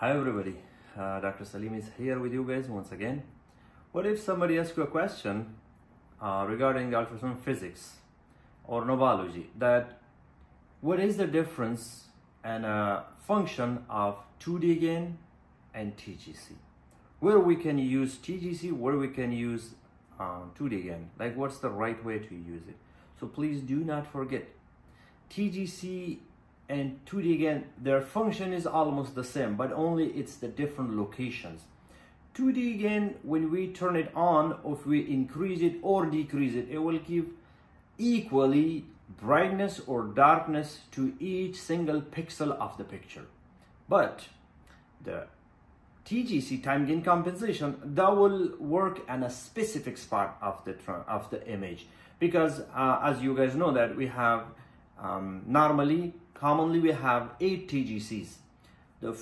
Hi everybody, uh, Dr. Saleem is here with you guys once again. What if somebody asks you a question uh, regarding ultrasound physics or knobology that what is the difference and a function of 2D gain and TGC? Where we can use TGC, where we can use um, 2D gain, like what's the right way to use it. So please do not forget TGC and 2D gain, their function is almost the same, but only it's the different locations. 2D gain, when we turn it on, if we increase it or decrease it, it will give equally brightness or darkness to each single pixel of the picture. But the TGC time gain compensation that will work on a specific spot of the of the image because uh, as you guys know that we have um, normally commonly we have eight TGCs. The